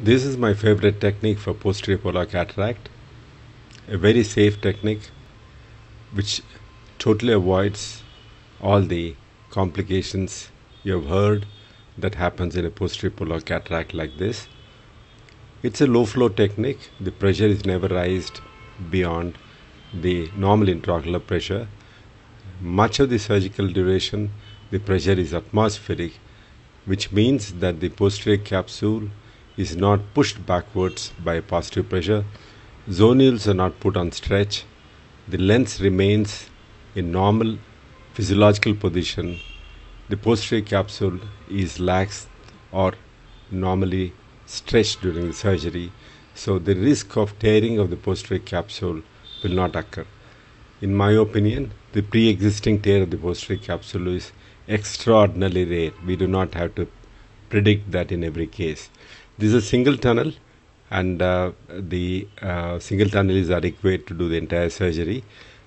This is my favorite technique for posterior polar cataract. A very safe technique which totally avoids all the complications you have heard that happens in a posterior polar cataract like this. It's a low flow technique. The pressure is never raised beyond the normal intraocular pressure. Much of the surgical duration, the pressure is atmospheric, which means that the posterior capsule is not pushed backwards by positive pressure. Zonules are not put on stretch. The lens remains in normal physiological position. The posterior capsule is lax or normally stretched during the surgery. So the risk of tearing of the posterior capsule will not occur. In my opinion, the pre-existing tear of the posterior capsule is extraordinarily rare. We do not have to predict that in every case. This is a single tunnel and uh, the uh, single tunnel is adequate to do the entire surgery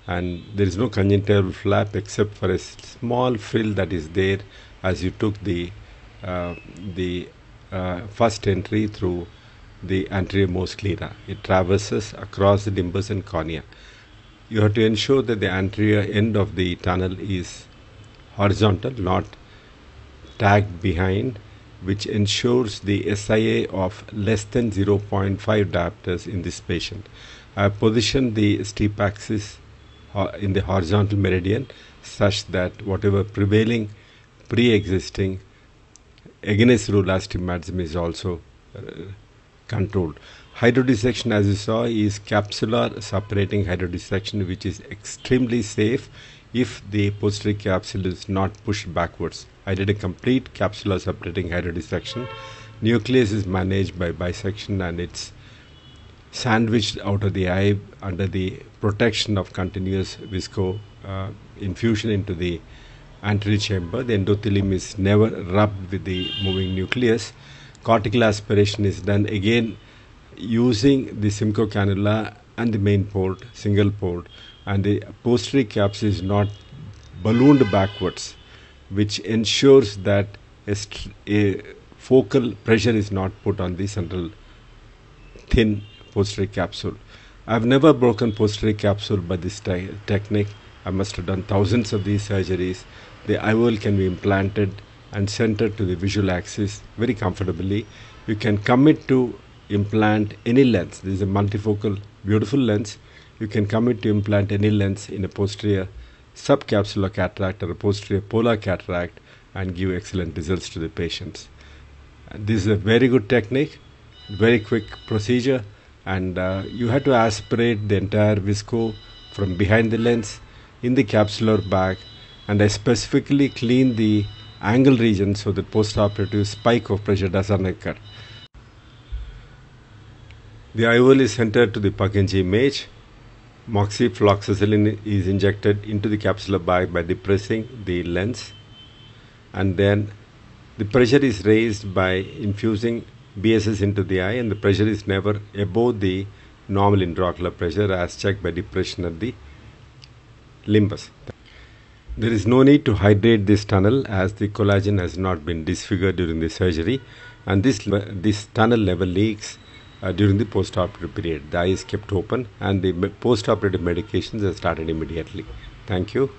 and there is no conjunctival flap except for a small frill that is there as you took the uh, the uh, first entry through the anterior most. It traverses across the limbus and cornea. You have to ensure that the anterior end of the tunnel is horizontal, not tagged behind which ensures the SIA of less than 0.5 diopters in this patient. I positioned the steep axis uh, in the horizontal meridian such that whatever prevailing pre-existing against rule astigmatism is also uh, controlled. Hydrodissection as you saw is capsular separating hydrodissection which is extremely safe if the posterior capsule is not pushed backwards. I did a complete capsular separating hydrodissection. Nucleus is managed by bisection and it's sandwiched out of the eye under the protection of continuous visco uh, infusion into the anterior chamber. The endothelium is never rubbed with the moving nucleus. Cortical aspiration is done again using the Simcoe cannula and the main port, single port, and the posterior capsule is not ballooned backwards which ensures that a, a, focal pressure is not put on the central thin posterior capsule. I have never broken posterior capsule by this te technique. I must have done thousands of these surgeries. The IOL can be implanted and centered to the visual axis very comfortably. You can commit to implant any lens. This is a multifocal, beautiful lens. You can commit to implant any lens in a posterior subcapsular cataract or a posterior polar cataract and give excellent results to the patients. This is a very good technique, very quick procedure, and uh, you have to aspirate the entire visco from behind the lens in the capsular bag, and I specifically clean the angle region so that postoperative spike of pressure doesn't occur. The IOL is centered to the Purkinje image moxifloxacillin is injected into the capsular bag by depressing the lens and then the pressure is raised by infusing BSS into the eye and the pressure is never above the normal intraocular pressure as checked by depression at the limbus. There is no need to hydrate this tunnel as the collagen has not been disfigured during the surgery and this, this tunnel never leaks uh, during the post-operative period. The eye is kept open and the post-operative medications are started immediately. Thank you.